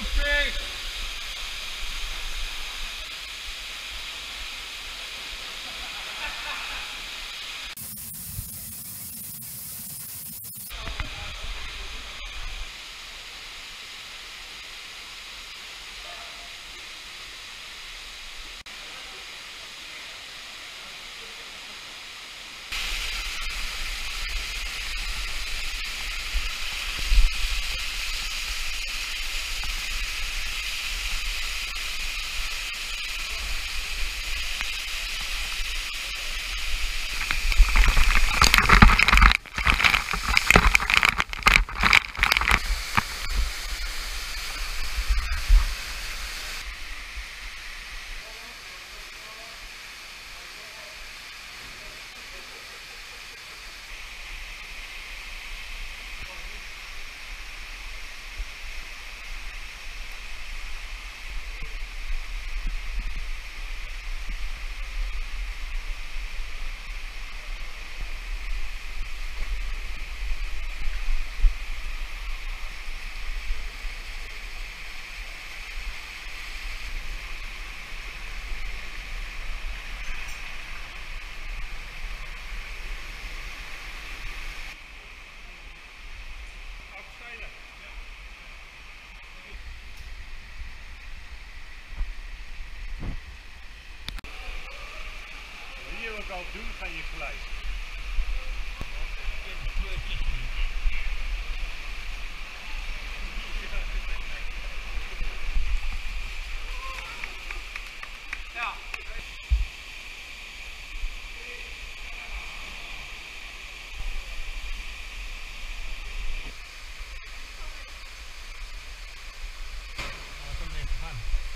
Go, Jake! Al doen, ga